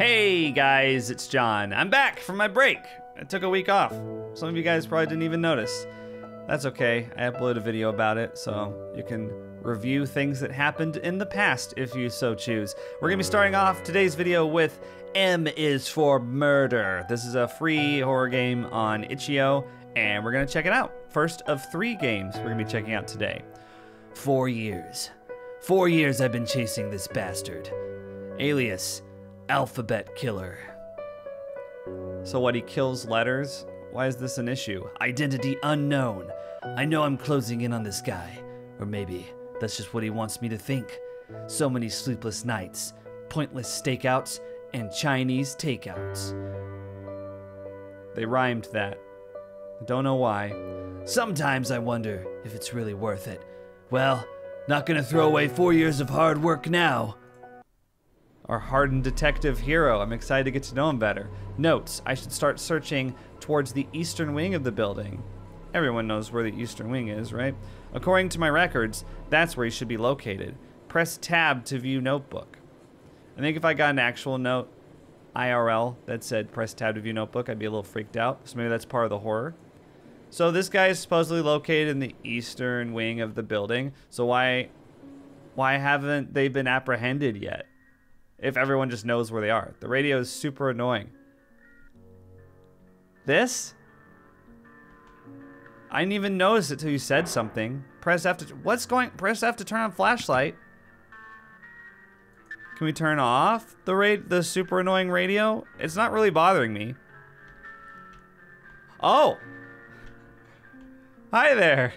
Hey guys, it's John. I'm back from my break. I took a week off. Some of you guys probably didn't even notice. That's okay. I uploaded a video about it, so you can review things that happened in the past if you so choose. We're gonna be starting off today's video with M is for Murder. This is a free horror game on itch.io, and we're gonna check it out. First of three games we're gonna be checking out today. Four years. Four years I've been chasing this bastard. Alias, Alphabet Killer. So what, he kills letters? Why is this an issue? Identity unknown. I know I'm closing in on this guy. Or maybe that's just what he wants me to think. So many sleepless nights, pointless stakeouts, and Chinese takeouts. They rhymed that. Don't know why. Sometimes I wonder if it's really worth it. Well, not gonna throw away four years of hard work now. Our hardened detective hero. I'm excited to get to know him better. Notes I should start searching towards the eastern wing of the building. Everyone knows where the eastern wing is, right? According to my records, that's where he should be located. Press tab to view notebook. I think if I got an actual note, IRL, that said press tab to view notebook, I'd be a little freaked out. So maybe that's part of the horror. So this guy is supposedly located in the eastern wing of the building. So why why haven't they been apprehended yet? If everyone just knows where they are. The radio is super annoying. This? I didn't even notice it till you said something. Press F to what's going press F to turn on flashlight. Can we turn off the rate the super annoying radio? It's not really bothering me. Oh. Hi there.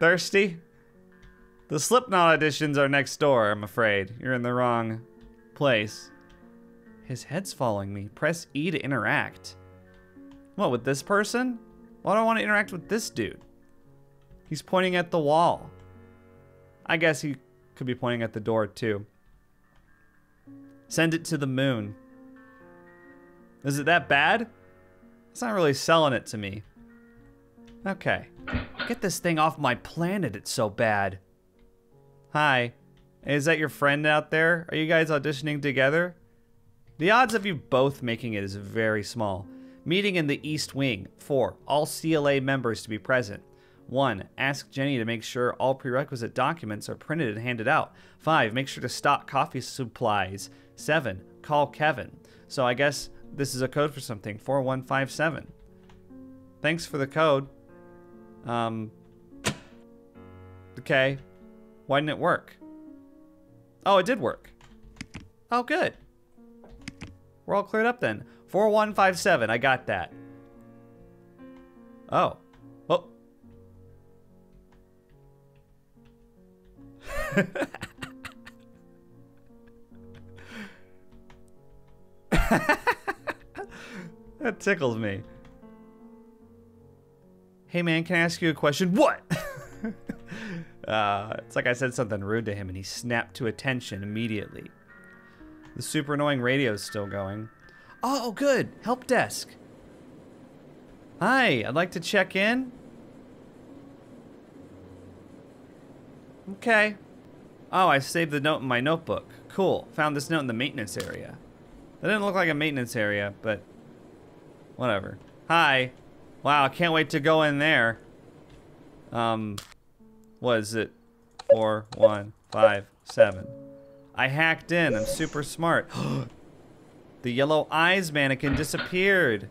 Thirsty? The Slipknot editions are next door, I'm afraid. You're in the wrong place. His head's following me. Press E to interact. What, with this person? Why do I want to interact with this dude? He's pointing at the wall. I guess he could be pointing at the door too. Send it to the moon. Is it that bad? It's not really selling it to me. Okay. Get this thing off my planet, it's so bad. Hi. Is that your friend out there? Are you guys auditioning together? The odds of you both making it is very small. Meeting in the East Wing. 4. All CLA members to be present. 1. Ask Jenny to make sure all prerequisite documents are printed and handed out. 5. Make sure to stock coffee supplies. 7. Call Kevin. So I guess this is a code for something. 4157. Thanks for the code. Um. Okay. Why didn't it work? Oh, it did work. Oh, good. We're all cleared up then. 4157, I got that. Oh. Oh. that tickles me. Hey man, can I ask you a question? What? uh, it's like I said something rude to him and he snapped to attention immediately. The super annoying radio is still going. Oh, good. Help desk. Hi, I'd like to check in. Okay. Oh, I saved the note in my notebook. Cool. Found this note in the maintenance area. That didn't look like a maintenance area, but whatever. Hi. Wow, I can't wait to go in there. Um, what is it? Four, one, five, seven. I hacked in. I'm super smart. the yellow eyes mannequin disappeared.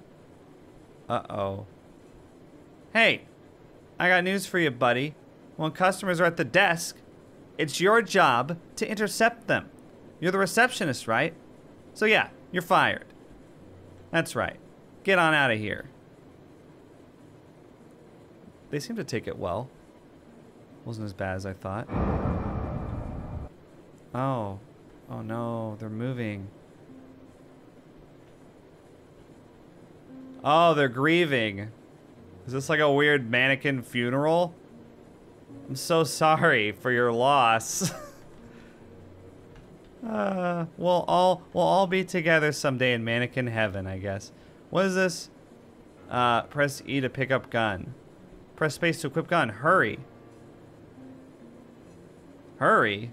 Uh-oh. Hey, I got news for you, buddy. When customers are at the desk, it's your job to intercept them. You're the receptionist, right? So yeah, you're fired. That's right. Get on out of here. They seem to take it well. Wasn't as bad as I thought. Oh. Oh no, they're moving. Oh, they're grieving. Is this like a weird mannequin funeral? I'm so sorry for your loss. uh, we'll all we'll all be together someday in mannequin heaven, I guess. What is this? Uh, press E to pick up gun. Press space to equip gun. Hurry. Hurry?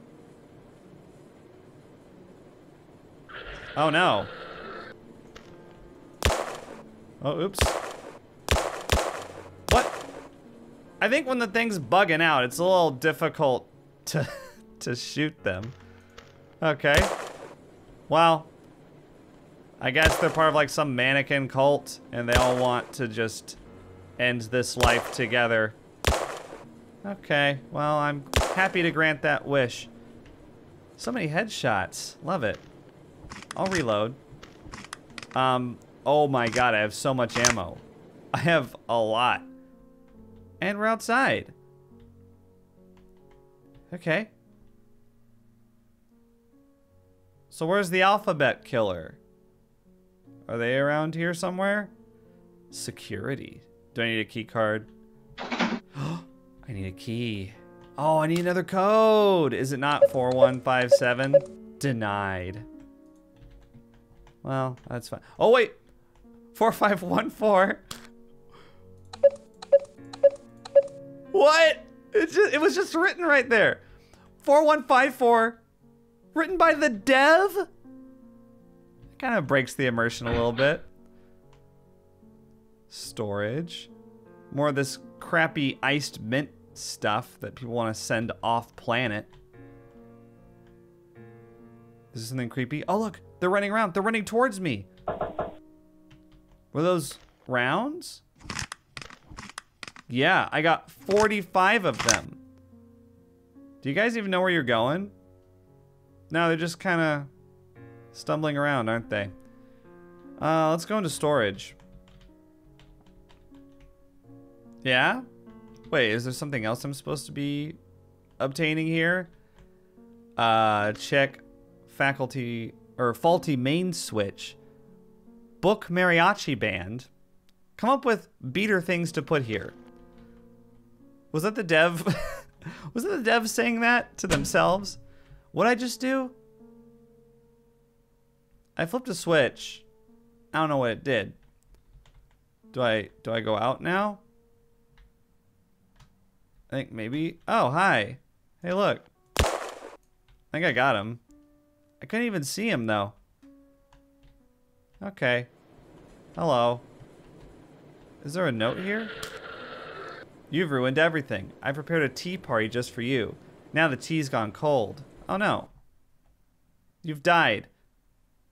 Oh no. Oh, oops. What? I think when the thing's bugging out, it's a little difficult to to shoot them. Okay. Well, I guess they're part of like some mannequin cult and they all want to just end this life together. Okay, well, I'm happy to grant that wish. So many headshots. Love it. I'll reload. Um, oh my god, I have so much ammo. I have a lot. And we're outside. Okay. So where's the alphabet killer? Are they around here somewhere? Security. Do I need a key card? I need a key. Oh, I need another code. Is it not 4157? Denied. Well, that's fine. Oh, wait. 4514. What? It, just, it was just written right there. 4154. Written by the dev? Kind of breaks the immersion a little bit. Storage. More of this crappy iced mint stuff that people want to send off planet. This Is something creepy? Oh, look, they're running around. They're running towards me. Were those rounds? Yeah, I got 45 of them. Do you guys even know where you're going? No, they're just kind of stumbling around, aren't they? Uh, let's go into storage. Yeah? Wait, is there something else I'm supposed to be obtaining here? Uh, check faculty or faulty main switch. Book mariachi band. Come up with beater things to put here. Was that the dev? was it the dev saying that to themselves? What I just do? I flipped a switch. I don't know what it did. Do I do I go out now? I think maybe. Oh, hi. Hey, look. I think I got him. I couldn't even see him, though. Okay. Hello. Is there a note here? You've ruined everything. I prepared a tea party just for you. Now the tea's gone cold. Oh, no. You've died.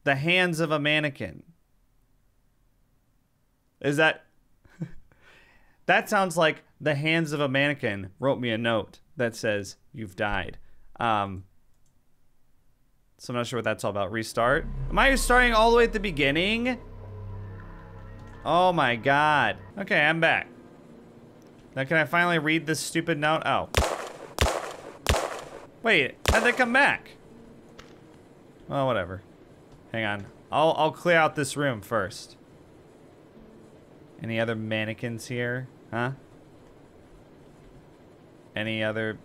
The hands of a mannequin. Is that... that sounds like the hands of a mannequin wrote me a note that says, You've died. Um, so I'm not sure what that's all about. Restart? Am I starting all the way at the beginning? Oh my god. Okay, I'm back. Now can I finally read this stupid note? Oh. Wait, how'd they come back? Well, whatever. Hang on. I'll, I'll clear out this room first. Any other mannequins here? Huh? Any other...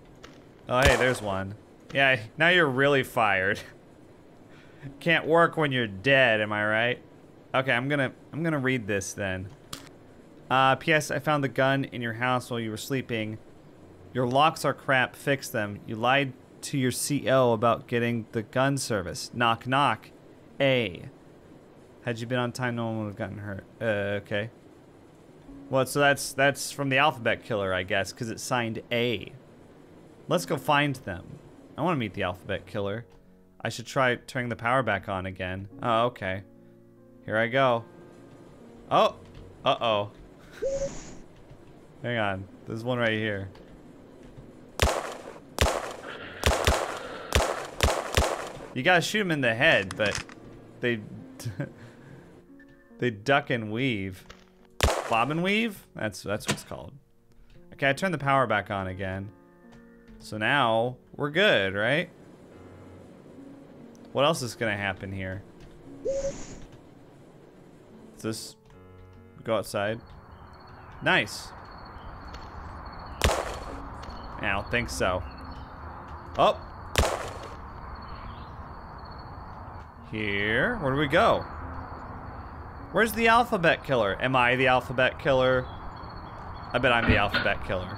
Oh, hey, there's one. Yeah, now you're really fired. Can't work when you're dead, am I right? Okay, I'm gonna I'm gonna read this then. Uh, P.S. I found the gun in your house while you were sleeping. Your locks are crap. Fix them. You lied to your CO about getting the gun service. Knock knock. A. Had you been on time, no one would have gotten hurt. Uh, okay. Well, so that's that's from the alphabet killer, I guess, because it's signed A. Let's go find them. I want to meet the alphabet killer. I should try turning the power back on again. Oh, okay. Here I go. Oh! Uh-oh. Hang on. There's one right here. You gotta shoot him in the head, but they... they duck and weave. Bob and weave? That's that's what it's called. Okay, I turned the power back on again. So now we're good, right? What else is gonna happen here? Is this go outside? Nice. I don't think so. Oh. Here. Where do we go? Where's the alphabet killer? Am I the alphabet killer? I bet I'm the alphabet killer.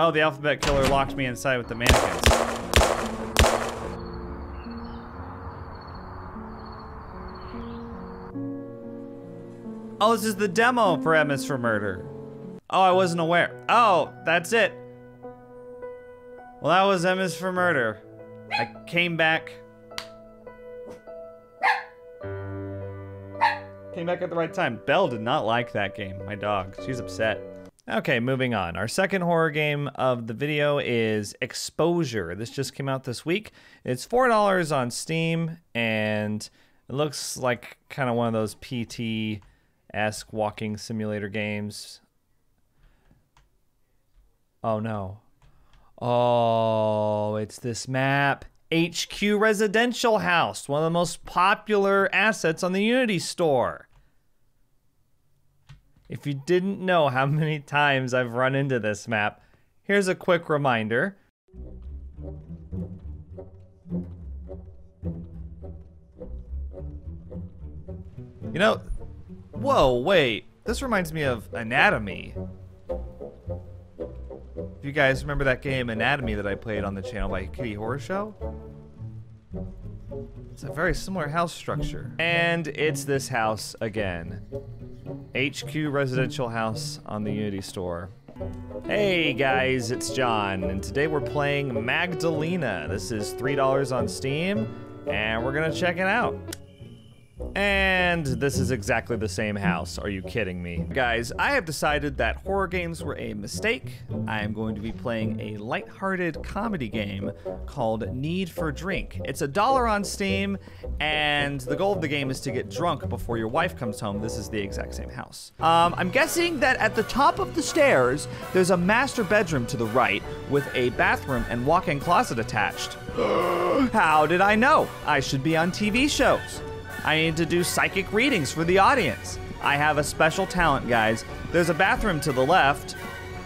Oh, the alphabet killer locked me inside with the mannequins. Oh, this is the demo is for Murder. Oh, I wasn't aware. Oh, that's it. Well, that was M is for Murder. I came back. Came back at the right time. Belle did not like that game, my dog. She's upset. Okay, moving on. Our second horror game of the video is Exposure. This just came out this week. It's $4 on Steam, and it looks like kind of one of those PT-esque walking simulator games. Oh no. Oh, it's this map. HQ Residential House, one of the most popular assets on the Unity store. If you didn't know how many times I've run into this map, here's a quick reminder. You know, whoa, wait. This reminds me of Anatomy. If you guys remember that game Anatomy that I played on the channel by Kitty Horrorshow? It's a very similar house structure. And it's this house again. HQ Residential House on the Unity Store. Hey guys, it's John, and today we're playing Magdalena. This is $3 on Steam, and we're gonna check it out. And this is exactly the same house. Are you kidding me? Guys, I have decided that horror games were a mistake. I am going to be playing a light-hearted comedy game called Need for Drink. It's a dollar on Steam, and the goal of the game is to get drunk before your wife comes home. This is the exact same house. Um, I'm guessing that at the top of the stairs, there's a master bedroom to the right with a bathroom and walk-in closet attached. How did I know? I should be on TV shows. I need to do psychic readings for the audience. I have a special talent, guys. There's a bathroom to the left.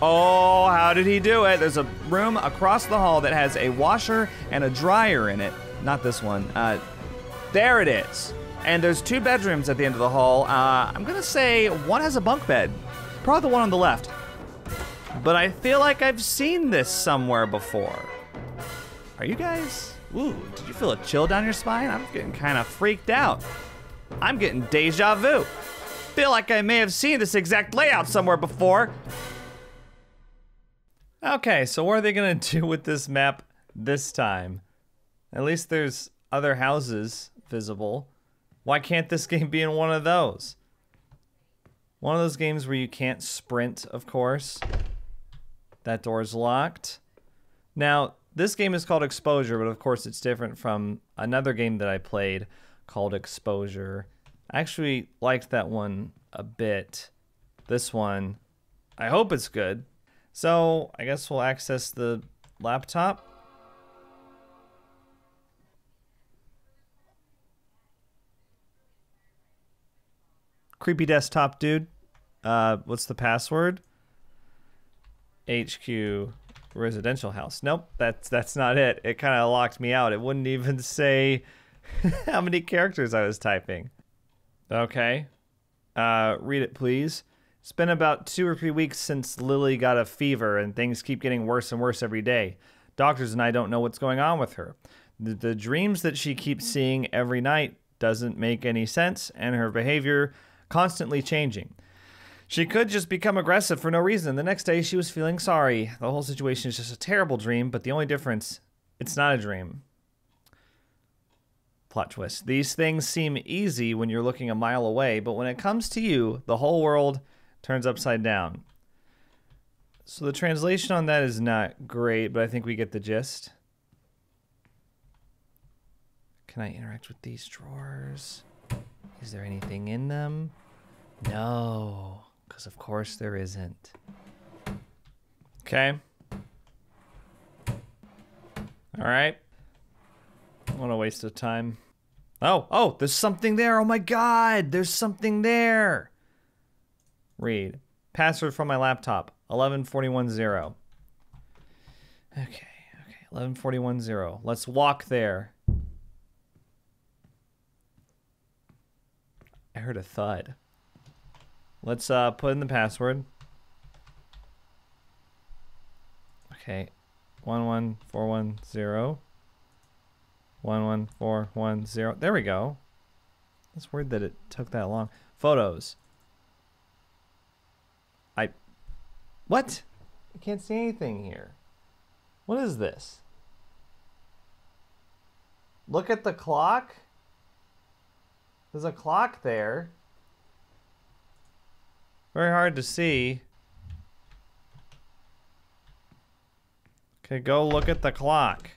Oh, how did he do it? There's a room across the hall that has a washer and a dryer in it. Not this one. Uh, there it is. And there's two bedrooms at the end of the hall. Uh, I'm gonna say one has a bunk bed. Probably the one on the left. But I feel like I've seen this somewhere before. Are you guys? Ooh, did you feel a chill down your spine? I'm getting kind of freaked out. I'm getting deja vu. Feel like I may have seen this exact layout somewhere before. Okay, so what are they gonna do with this map this time? At least there's other houses visible. Why can't this game be in one of those? One of those games where you can't sprint, of course. That door's locked. Now, this game is called Exposure, but of course it's different from another game that I played called Exposure. I actually liked that one a bit. This one, I hope it's good. So I guess we'll access the laptop. Creepy desktop dude. Uh, what's the password? HQ residential house. Nope, that's that's not it. It kind of locked me out. It wouldn't even say how many characters I was typing. Okay. Uh, read it, please. It's been about two or three weeks since Lily got a fever, and things keep getting worse and worse every day. Doctors and I don't know what's going on with her. The, the dreams that she keeps seeing every night doesn't make any sense, and her behavior constantly changing. She could just become aggressive for no reason. The next day, she was feeling sorry. The whole situation is just a terrible dream, but the only difference, it's not a dream. Plot twist. These things seem easy when you're looking a mile away, but when it comes to you, the whole world turns upside down. So the translation on that is not great, but I think we get the gist. Can I interact with these drawers? Is there anything in them? No. Because of course there isn't. Okay. Alright. What a waste of time. Oh, oh, there's something there. Oh my god, there's something there. Read. Password from my laptop. 11410. Okay, okay. 11410. Let's walk there. I heard a thud. Let's uh, put in the password. Okay. 11410. 11410. There we go. That's weird that it took that long. Photos. I. What? I can't see anything here. What is this? Look at the clock. There's a clock there. Very hard to see. Okay, go look at the clock.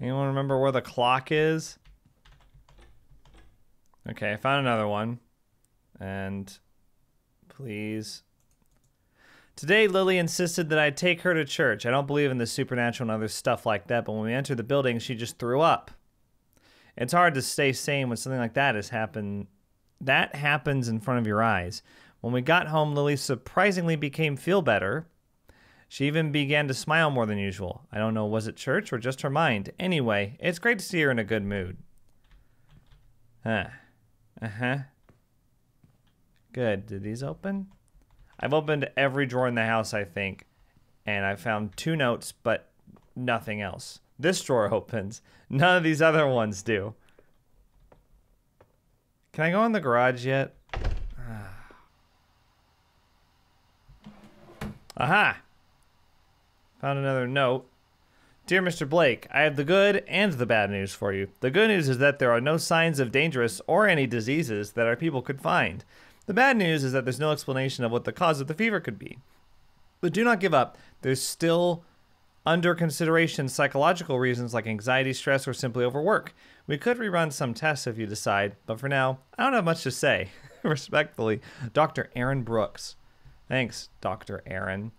Anyone remember where the clock is? Okay, I found another one. And please. Today, Lily insisted that I take her to church. I don't believe in the supernatural and other stuff like that, but when we entered the building, she just threw up. It's hard to stay sane when something like that has happened. That happens in front of your eyes. When we got home, Lily surprisingly became feel better. She even began to smile more than usual. I don't know, was it church or just her mind? Anyway, it's great to see her in a good mood. Huh. Uh huh. Good. Did these open? I've opened every drawer in the house, I think, and I found two notes, but nothing else. This drawer opens. None of these other ones do. Can I go in the garage yet? Aha! Found another note. Dear Mr. Blake, I have the good and the bad news for you. The good news is that there are no signs of dangerous or any diseases that our people could find. The bad news is that there's no explanation of what the cause of the fever could be. But do not give up. There's still under consideration psychological reasons like anxiety, stress, or simply overwork. We could rerun some tests if you decide, but for now, I don't have much to say. Respectfully, Dr. Aaron Brooks. Thanks, Dr. Aaron.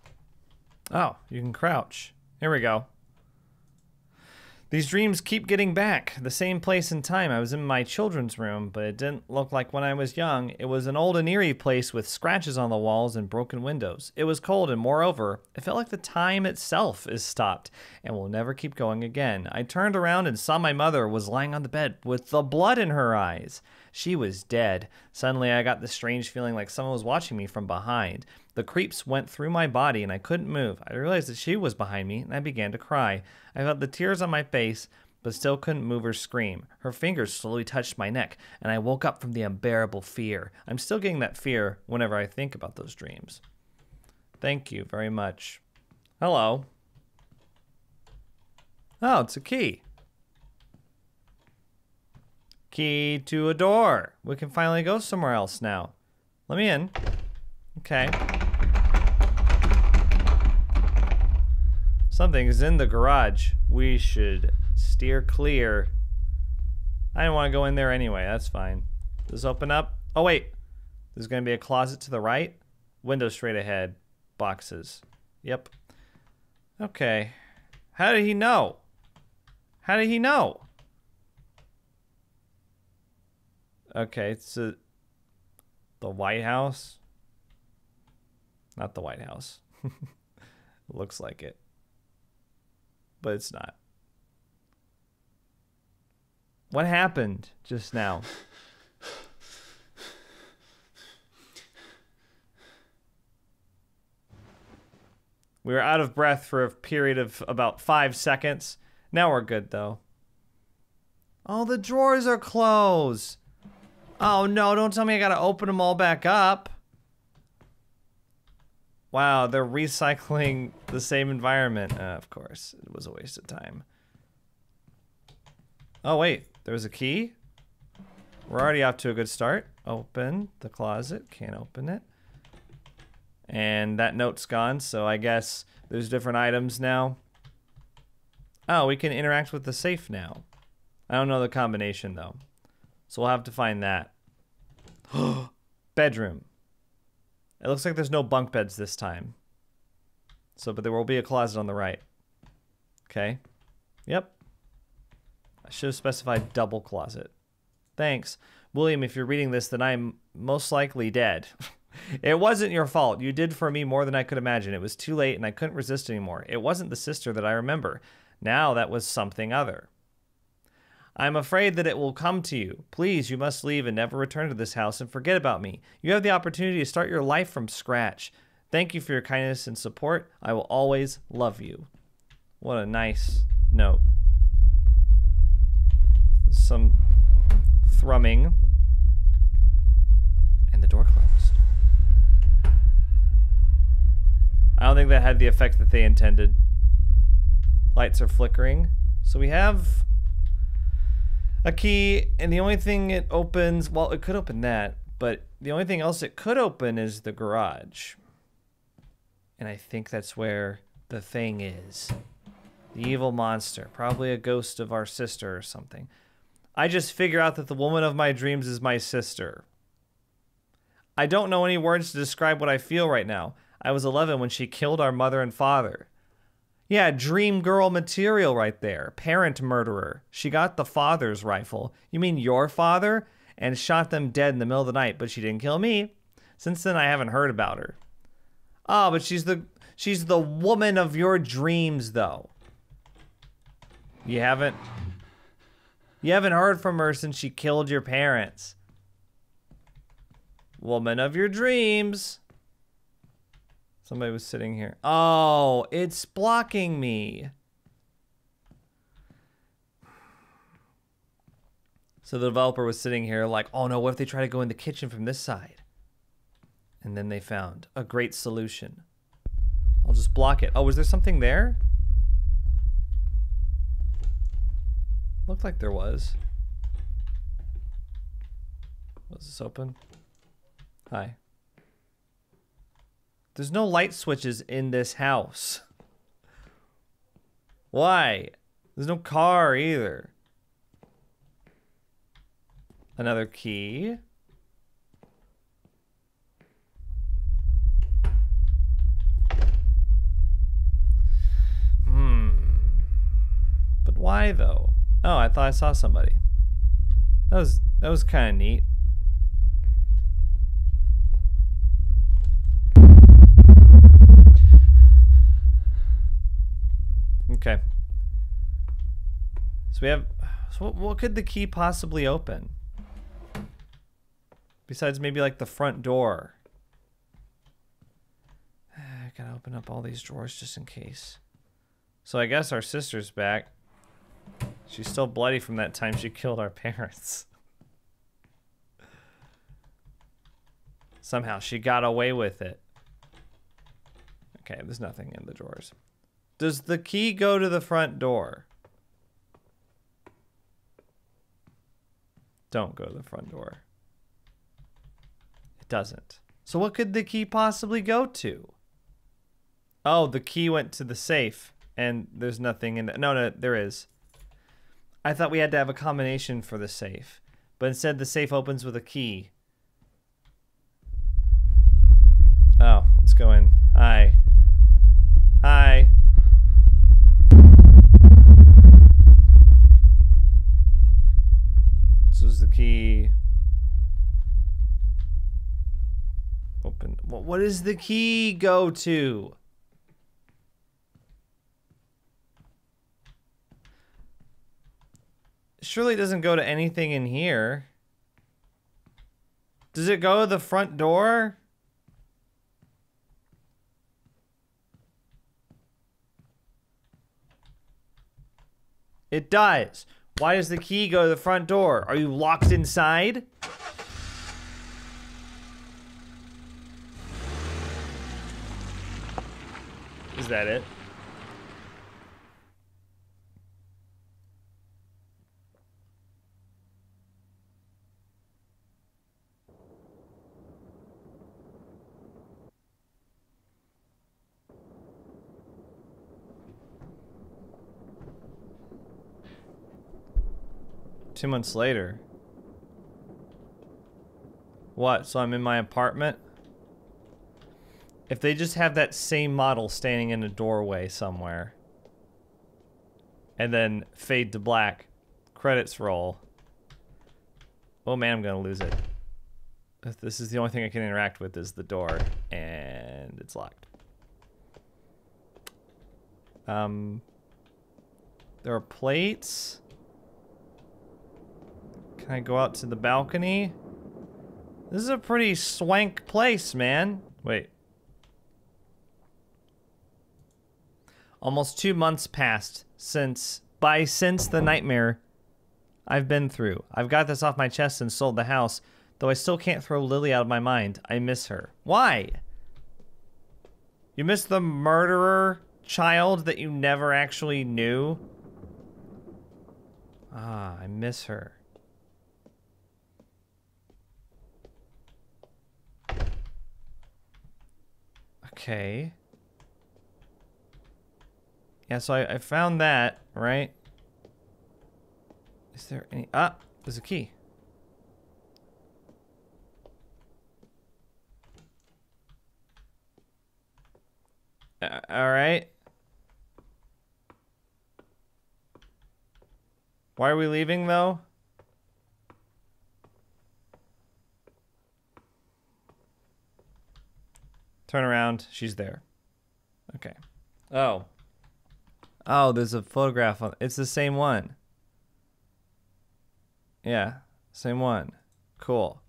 Oh, you can crouch. Here we go. These dreams keep getting back. The same place and time. I was in my children's room, but it didn't look like when I was young. It was an old and eerie place with scratches on the walls and broken windows. It was cold, and moreover, it felt like the time itself is stopped and will never keep going again. I turned around and saw my mother was lying on the bed with the blood in her eyes. She was dead. Suddenly, I got the strange feeling like someone was watching me from behind. The creeps went through my body and I couldn't move. I realized that she was behind me and I began to cry. I felt the tears on my face, but still couldn't move or scream. Her fingers slowly touched my neck, and I woke up from the unbearable fear. I'm still getting that fear whenever I think about those dreams. Thank you very much. Hello. Oh, it's a key. Key to a door. We can finally go somewhere else now. Let me in. Okay. Something is in the garage. We should steer clear. I didn't want to go in there anyway. That's fine. Does open up? Oh, wait. There's going to be a closet to the right. Window straight ahead. Boxes. Yep. Okay. How did he know? How did he know? Okay, a, the White House. Not the White House. Looks like it. But it's not. What happened just now? we were out of breath for a period of about five seconds. Now we're good, though. Oh, the drawers are closed. Oh no, don't tell me I gotta open them all back up. Wow, they're recycling the same environment. Uh, of course, it was a waste of time. Oh wait, there's a key? We're already off to a good start. Open the closet, can't open it. And that note's gone, so I guess there's different items now. Oh, we can interact with the safe now. I don't know the combination though. So we'll have to find that. Bedroom. It looks like there's no bunk beds this time. So, but there will be a closet on the right. Okay. Yep. I should have specified double closet. Thanks. William, if you're reading this, then I'm most likely dead. it wasn't your fault. You did for me more than I could imagine. It was too late and I couldn't resist anymore. It wasn't the sister that I remember. Now that was something other. I am afraid that it will come to you. Please, you must leave and never return to this house and forget about me. You have the opportunity to start your life from scratch. Thank you for your kindness and support. I will always love you. What a nice note. Some thrumming. And the door closed. I don't think that had the effect that they intended. Lights are flickering. So we have a key, and the only thing it opens, well, it could open that, but the only thing else it could open is the garage. And I think that's where the thing is. The evil monster. Probably a ghost of our sister or something. I just figure out that the woman of my dreams is my sister. I don't know any words to describe what I feel right now. I was 11 when she killed our mother and father. Yeah, dream girl material right there. Parent murderer. She got the father's rifle. You mean your father? And shot them dead in the middle of the night, but she didn't kill me. Since then, I haven't heard about her. Oh, but she's the she's the woman of your dreams, though. You haven't you haven't heard from her since she killed your parents. Woman of your dreams. Somebody was sitting here. Oh, it's blocking me. So the developer was sitting here like, oh no, what if they try to go in the kitchen from this side? And then they found a great solution. I'll just block it. Oh, was there something there? Looked like there was. Was this open? Hi. There's no light switches in this house. Why? There's no car either. Another key. Hmm. But why though? Oh, I thought I saw somebody. That was that was kind of neat. We have. So what, what could the key possibly open? Besides maybe like the front door. I gotta open up all these drawers just in case. So I guess our sister's back. She's still bloody from that time she killed our parents. Somehow she got away with it. Okay, there's nothing in the drawers. Does the key go to the front door? Don't go to the front door. It doesn't. So what could the key possibly go to? Oh, the key went to the safe and there's nothing in there. No, no, there is. I thought we had to have a combination for the safe, but instead the safe opens with a key. Oh, let's go in. Hi. Hi. This is the key. Open. What, does the key go to? Surely it doesn't go to anything in here. Does it go to the front door? It does. Why does the key go to the front door? Are you locked inside? Is that it? Two months later. What? So I'm in my apartment? If they just have that same model standing in a doorway somewhere. And then fade to black. Credits roll. Oh man, I'm gonna lose it. This is the only thing I can interact with is the door. And it's locked. Um, there are plates. Can I go out to the balcony? This is a pretty swank place, man. Wait. Almost two months passed since, by since the nightmare I've been through. I've got this off my chest and sold the house, though I still can't throw Lily out of my mind. I miss her. Why? You miss the murderer child that you never actually knew? Ah, I miss her. Okay. Yeah, so I, I found that, right? Is there any... Ah, there's a key. Uh, all right. Why are we leaving, though? Turn around. She's there. Okay. Oh. Oh, there's a photograph on. It's the same one. Yeah, same one. Cool.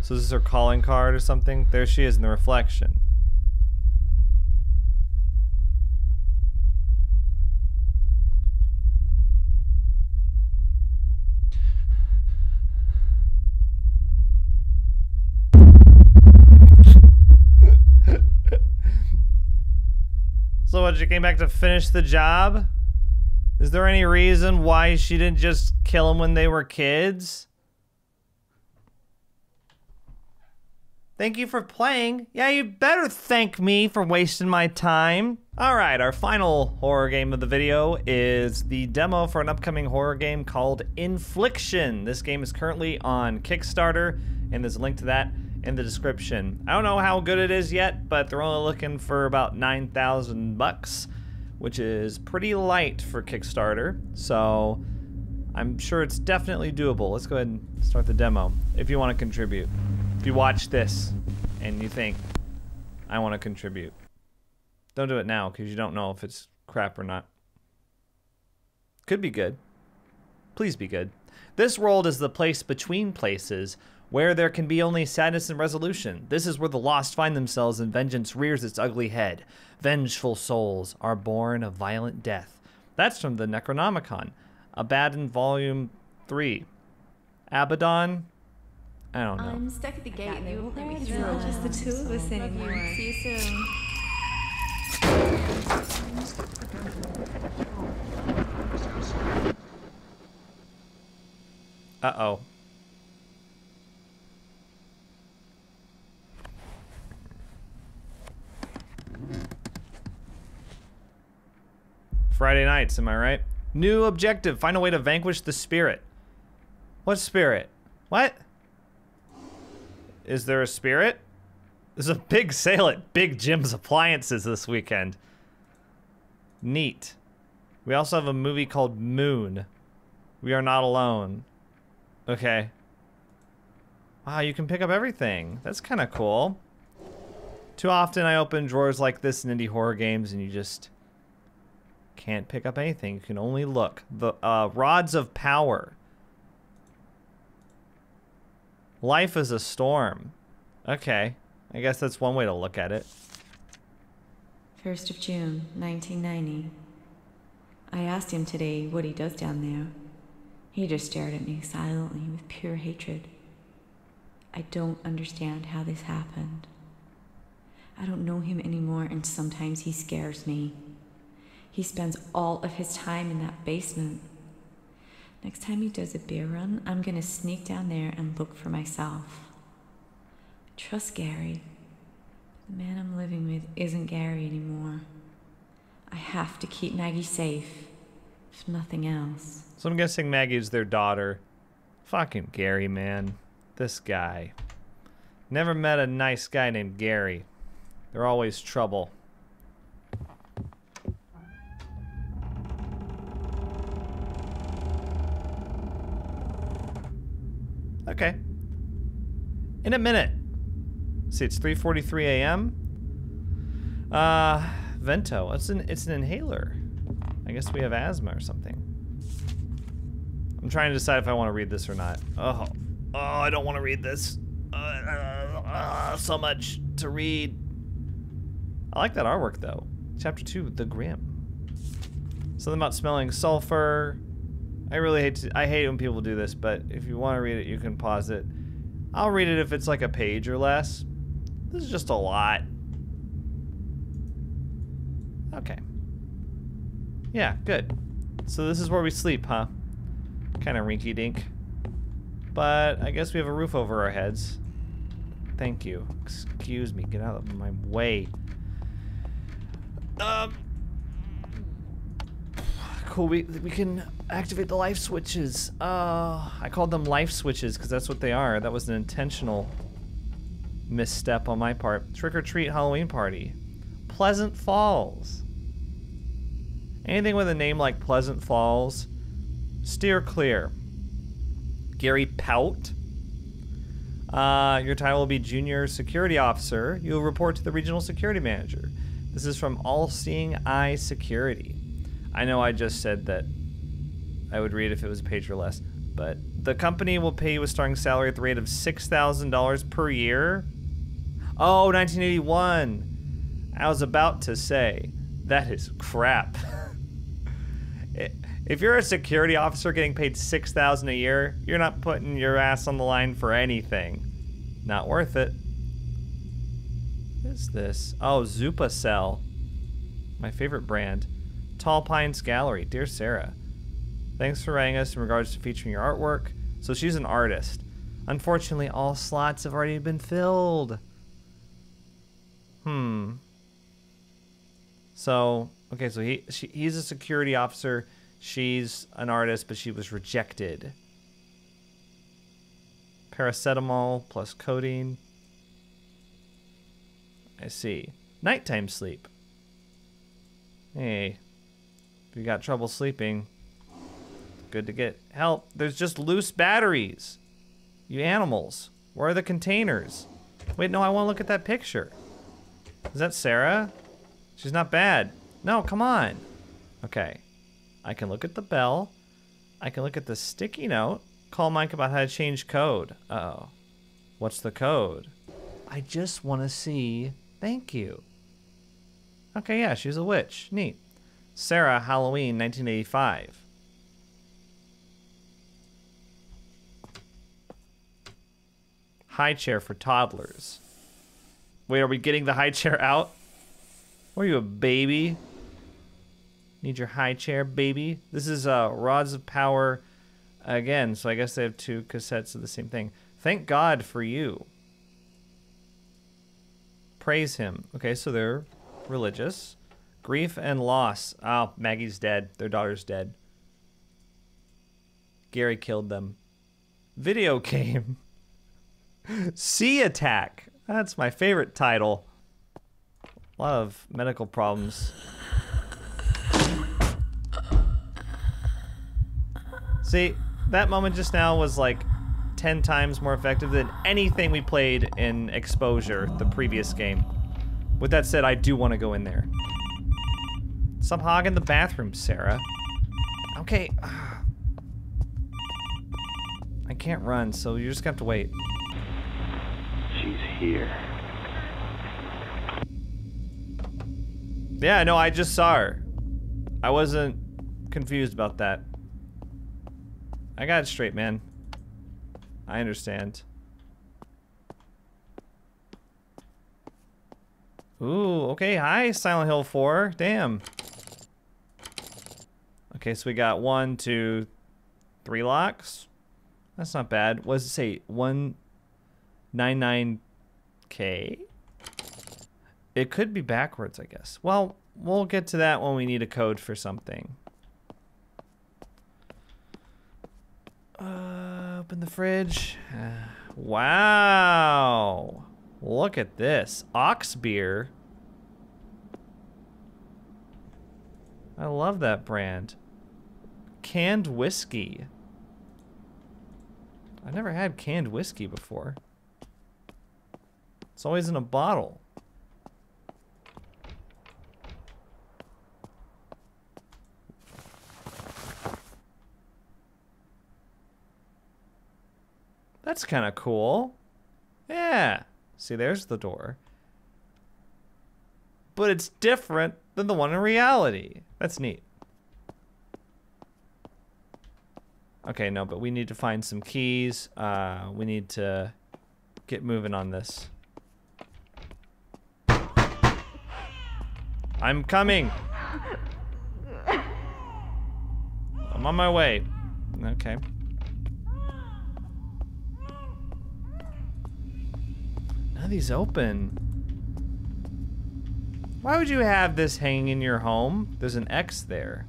So this is her calling card or something? There she is in the reflection. She came back to finish the job? Is there any reason why she didn't just kill them when they were kids? Thank you for playing. Yeah, you better thank me for wasting my time. All right, our final horror game of the video is the demo for an upcoming horror game called Infliction. This game is currently on Kickstarter, and there's a link to that in the description. I don't know how good it is yet, but they're only looking for about 9,000 bucks, which is pretty light for Kickstarter. So I'm sure it's definitely doable. Let's go ahead and start the demo if you want to contribute. If you watch this and you think, I want to contribute, don't do it now because you don't know if it's crap or not. Could be good. Please be good. This world is the place between places where there can be only sadness and resolution. This is where the lost find themselves and vengeance rears its ugly head. Vengeful souls are born of violent death. That's from the Necronomicon. Abaddon Volume 3. Abaddon? I don't know. I'm stuck at the gate and they won't let me It's through. not just the two of us Love you. anymore. See you soon. Uh-oh. Friday nights, am I right? New objective, find a way to vanquish the spirit. What spirit? What? Is there a spirit? There's a big sale at Big Jim's Appliances this weekend. Neat. We also have a movie called Moon. We are not alone. Okay. Wow, you can pick up everything. That's kind of cool. Too often I open drawers like this in indie horror games and you just can't pick up anything. You can only look. The uh, Rods of Power. Life is a storm. Okay. I guess that's one way to look at it. 1st of June, 1990. I asked him today what he does down there. He just stared at me silently with pure hatred. I don't understand how this happened. I don't know him anymore, and sometimes he scares me. He spends all of his time in that basement. Next time he does a beer run, I'm gonna sneak down there and look for myself. I trust Gary. The man I'm living with isn't Gary anymore. I have to keep Maggie safe, if nothing else. So I'm guessing Maggie's their daughter. Fucking Gary, man. This guy. Never met a nice guy named Gary. They're always trouble. Okay. In a minute. See, it's 3:43 a.m. Uh, Vento. It's an it's an inhaler. I guess we have asthma or something. I'm trying to decide if I want to read this or not. Oh, oh, I don't want to read this. Uh, uh, uh, so much to read. I like that artwork though. Chapter two, The Grim. Something about smelling sulfur. I really hate to, I hate when people do this, but if you want to read it, you can pause it. I'll read it if it's like a page or less. This is just a lot. Okay. Yeah, good. So this is where we sleep, huh? Kind of rinky dink. But I guess we have a roof over our heads. Thank you. Excuse me. Get out of my way. Um. Cool. We we can activate the life switches. Uh, I called them life switches because that's what they are. That was an intentional misstep on my part. Trick or treat Halloween party. Pleasant Falls. Anything with a name like Pleasant Falls, steer clear. Gary Pout. Uh, your title will be Junior Security Officer. You will report to the Regional Security Manager. This is from All Seeing Eye Security. I know I just said that I would read if it was a page or less, but the company will pay you a starting salary at the rate of $6,000 per year. Oh, 1981. I was about to say, that is crap. if you're a security officer getting paid 6000 a year, you're not putting your ass on the line for anything. Not worth it. What is this? Oh, Zupa Cell. My favorite brand. Tall Pines Gallery. Dear Sarah, thanks for writing us in regards to featuring your artwork. So she's an artist. Unfortunately, all slots have already been filled. Hmm. So, okay, so he she, he's a security officer. She's an artist, but she was rejected. Paracetamol plus codeine. I see. Nighttime sleep. Hey, if you got trouble sleeping, good to get help. There's just loose batteries. You animals. Where are the containers? Wait, no, I want to look at that picture. Is that Sarah? She's not bad. No, come on. Okay. I can look at the bell. I can look at the sticky note. Call Mike about how to change code. Uh oh. What's the code? I just want to see. Thank you. Okay, yeah, she's a witch. Neat. Sarah, Halloween, 1985. High chair for toddlers. Wait, are we getting the high chair out? Are you, a baby? Need your high chair, baby. This is uh, Rods of Power again, so I guess they have two cassettes of the same thing. Thank God for you. Praise him. Okay, so they're religious. Grief and loss. Oh, Maggie's dead. Their daughter's dead. Gary killed them. Video game. sea Attack. That's my favorite title. A lot of medical problems. See, that moment just now was like 10 times more effective than anything we played in Exposure, the previous game. With that said, I do want to go in there. Stop hogging the bathroom, Sarah. Okay. Uh, I can't run, so you just have to wait. She's here. Yeah, no, I just saw her. I wasn't confused about that. I got it straight, man. I understand. Ooh, okay. Hi, Silent Hill 4. Damn. Okay, so we got one, two, three locks. That's not bad. What does it say? 199K? It could be backwards, I guess. Well, we'll get to that when we need a code for something. Uh, open the fridge. Uh, wow. Look at this. Ox beer. I love that brand. Canned whiskey. I've never had canned whiskey before. It's always in a bottle. That's kind of cool. Yeah. See, there's the door. But it's different than the one in reality. That's neat. Okay, no, but we need to find some keys. Uh, we need to get moving on this. I'm coming. I'm on my way. Okay. None of these open. Why would you have this hanging in your home? There's an X there.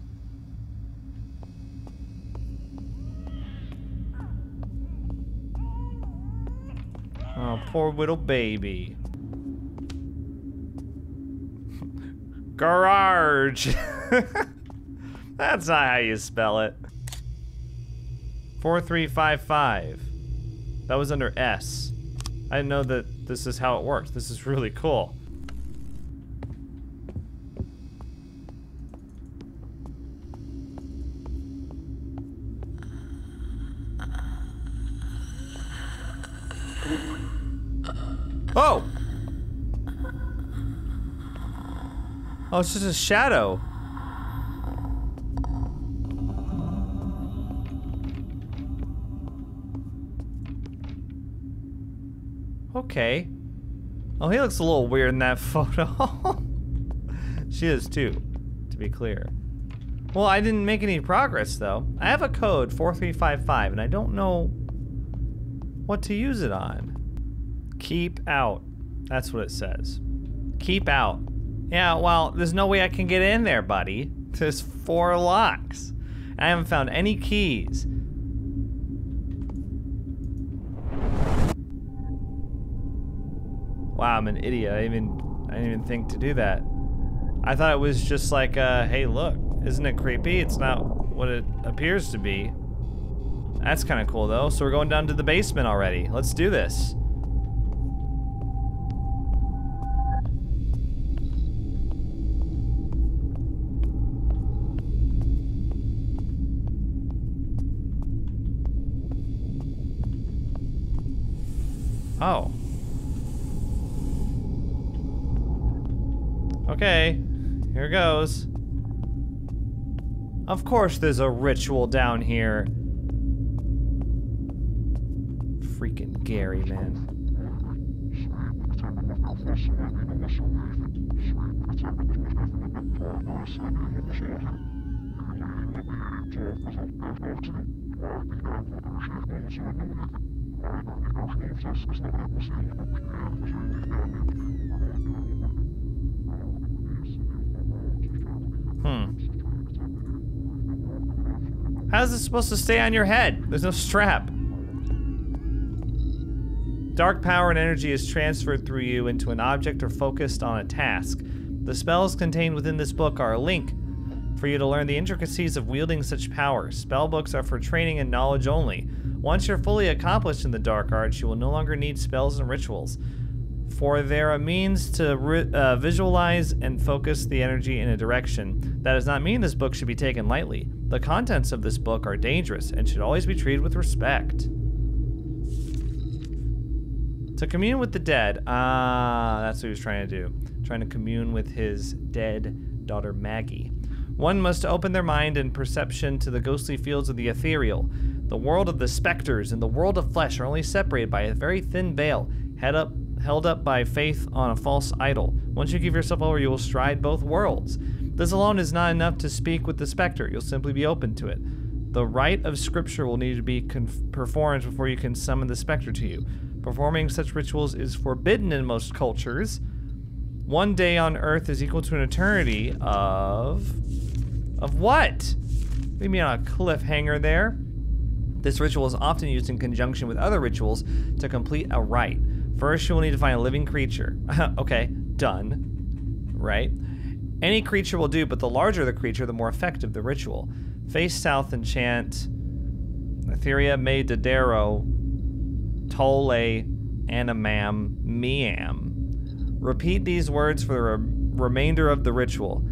Oh, poor little baby. Garage. That's not how you spell it. 4355. That was under S. I didn't know that this is how it works. This is really cool. Oh! Oh, it's just a shadow. Okay. Oh, he looks a little weird in that photo. she is too, to be clear. Well, I didn't make any progress though. I have a code 4355 and I don't know what to use it on. Keep out. That's what it says. Keep out. Yeah, well, there's no way I can get in there, buddy. There's four locks. I haven't found any keys. Wow, I'm an idiot. I even I didn't even think to do that. I thought it was just like, uh, hey, look, isn't it creepy? It's not what it appears to be. That's kind of cool, though. So we're going down to the basement already. Let's do this. Oh. Okay, here goes. Of course there's a ritual down here. Freaking Gary, man. Hmm. How's this supposed to stay on your head? There's no strap. Dark power and energy is transferred through you into an object or focused on a task. The spells contained within this book are a link for you to learn the intricacies of wielding such power. Spell books are for training and knowledge only. Once you're fully accomplished in the dark arts, you will no longer need spells and rituals. For they're a means to uh, visualize and focus the energy in a direction. That does not mean this book should be taken lightly. The contents of this book are dangerous and should always be treated with respect. To commune with the dead. Ah, that's what he was trying to do. Trying to commune with his dead daughter Maggie. One must open their mind and perception to the ghostly fields of the ethereal. The world of the specters and the world of flesh are only separated by a very thin veil, head up, held up by faith on a false idol. Once you give yourself over, you will stride both worlds. This alone is not enough to speak with the specter. You'll simply be open to it. The rite of scripture will need to be performed before you can summon the specter to you. Performing such rituals is forbidden in most cultures. One day on Earth is equal to an eternity of. Of what? Leave me on a cliffhanger there. This ritual is often used in conjunction with other rituals to complete a rite. First, you will need to find a living creature. okay, done. Right? Any creature will do, but the larger the creature, the more effective the ritual. Face south and chant Etheria me Dedero Tole Animam Miam. Repeat these words for the re- remainder of the ritual.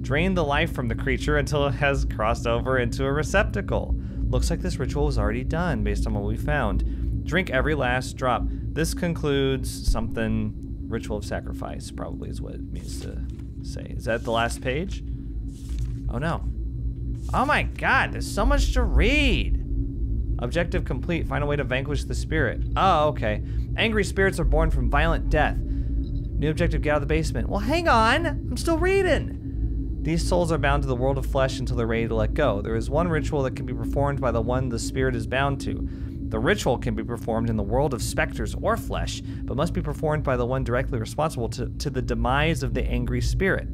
Drain the life from the creature until it has crossed over into a receptacle. Looks like this ritual was already done based on what we found. Drink every last drop. This concludes something ritual of sacrifice, probably is what it means to say. Is that the last page? Oh no. Oh my god, there's so much to read. Objective complete. Find a way to vanquish the spirit. Oh, okay. Angry spirits are born from violent death. New objective, get out of the basement. Well, hang on. I'm still reading. These souls are bound to the world of flesh until they're ready to let go. There is one ritual that can be performed by the one the spirit is bound to. The ritual can be performed in the world of specters or flesh, but must be performed by the one directly responsible to, to the demise of the angry spirit.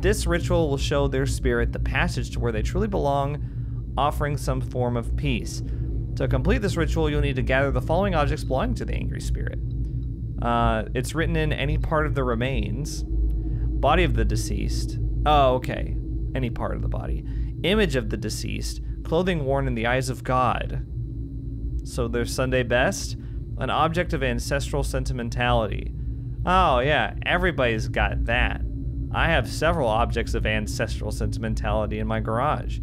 This ritual will show their spirit the passage to where they truly belong, offering some form of peace. To complete this ritual, you'll need to gather the following objects belonging to the angry spirit. Uh, it's written in any part of the remains, body of the deceased. Oh, okay. Any part of the body. Image of the deceased, clothing worn in the eyes of God. So there's Sunday best, an object of ancestral sentimentality. Oh, yeah, everybody's got that. I have several objects of ancestral sentimentality in my garage.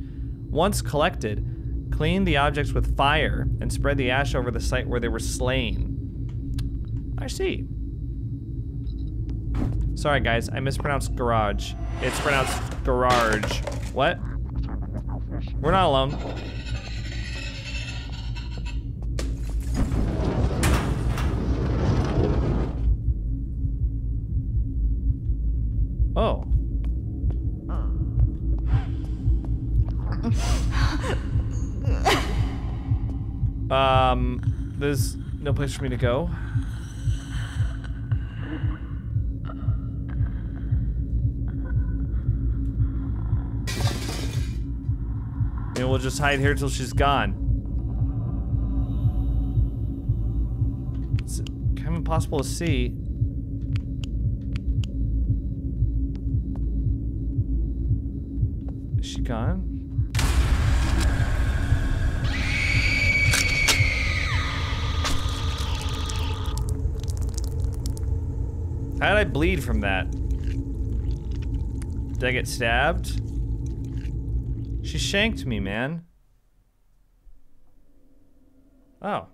Once collected, Clean the objects with fire and spread the ash over the site where they were slain. I see. Sorry guys, I mispronounced garage. It's pronounced garage. What? We're not alone. Oh. Um, there's no place for me to go. Maybe we'll just hide here till she's gone. It's kind of impossible to see. Is she gone? How did I bleed from that? Did I get stabbed? She shanked me, man. Oh.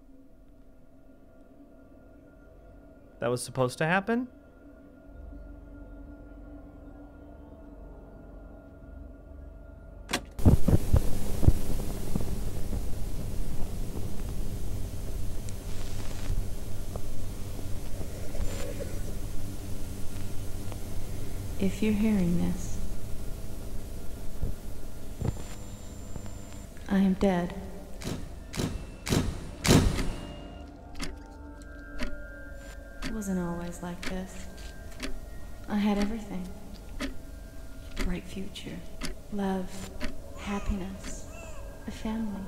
That was supposed to happen? If you're hearing this, I am dead. It wasn't always like this. I had everything bright future, love, happiness, a family.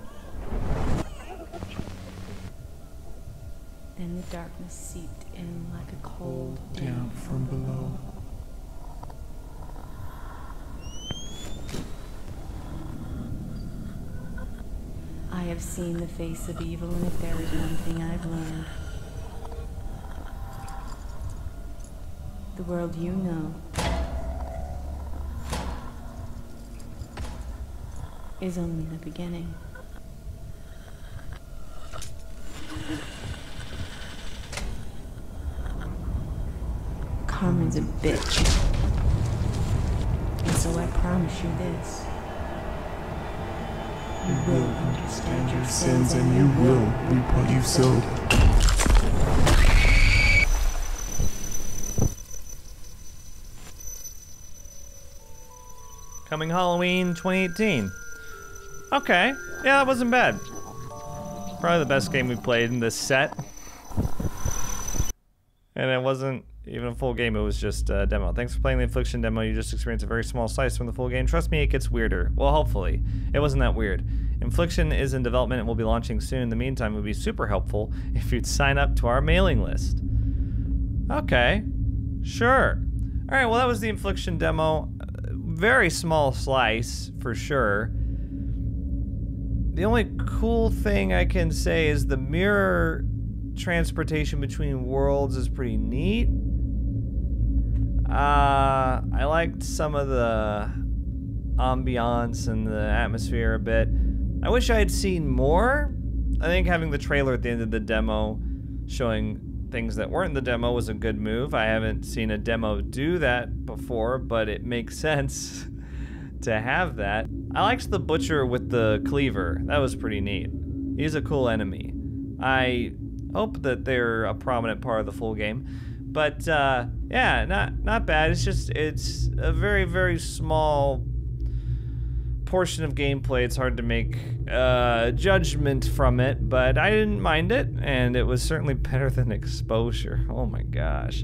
Then the darkness seeped in like a cold down from below. Have seen the face of evil, and if there is one thing I've learned, the world you know is only the beginning. Carmen's a bitch. And so I promise you this. You will understand your sins and you will reap what you've sowed. Coming Halloween 2018. Okay. Yeah, that wasn't bad. Probably the best game we played in this set. And it wasn't even a full game, it was just a demo. Thanks for playing the Infliction demo. You just experienced a very small slice from the full game. Trust me, it gets weirder. Well, hopefully. It wasn't that weird. Infliction is in development and will be launching soon. In the meantime, it would be super helpful if you'd sign up to our mailing list. Okay. Sure. Alright, well, that was the Infliction demo. Very small slice, for sure. The only cool thing I can say is the mirror transportation between worlds is pretty neat. Uh, I liked some of the ambiance and the atmosphere a bit. I wish I had seen more. I think having the trailer at the end of the demo showing things that weren't in the demo was a good move. I haven't seen a demo do that before, but it makes sense to have that. I liked the butcher with the cleaver. That was pretty neat. He's a cool enemy. I hope that they're a prominent part of the full game. But uh, yeah, not not bad. It's just it's a very very small portion of gameplay. It's hard to make uh, judgment from it, but I didn't mind it, and it was certainly better than Exposure. Oh my gosh.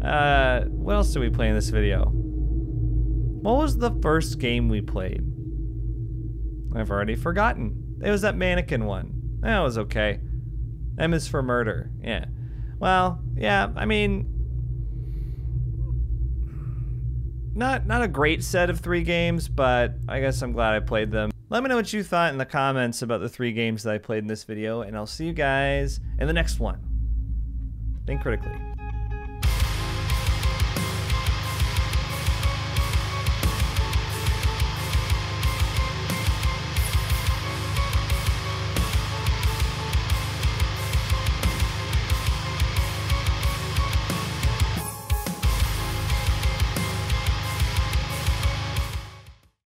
Uh, what else did we play in this video? What was the first game we played? I've already forgotten. It was that mannequin one. That was okay. M is for murder. Yeah. Well, yeah, I mean not not a great set of 3 games, but I guess I'm glad I played them. Let me know what you thought in the comments about the 3 games that I played in this video, and I'll see you guys in the next one. Think critically.